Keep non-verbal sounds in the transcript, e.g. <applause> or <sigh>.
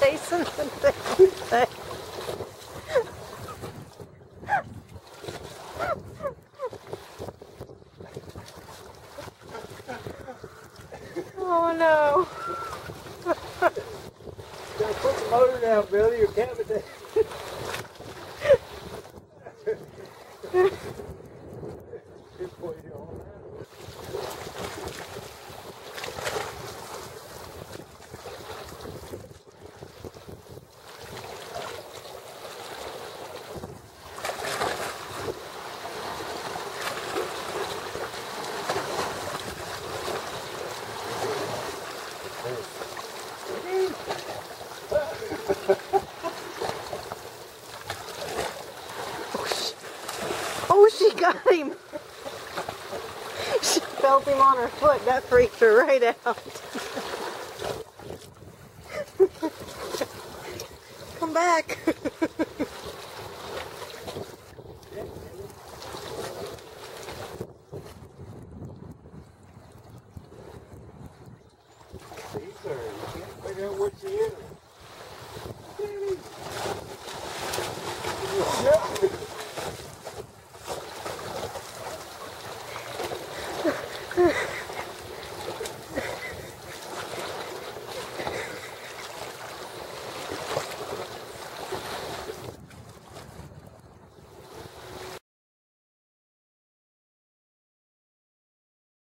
Chasing the thing. Oh no. Gotta put the motor down, Billie. You're camping. <laughs> Good boy, you're all Oh, she got him. She felt him on her foot. That freaked her right out. Come back. You can't figure out what you in.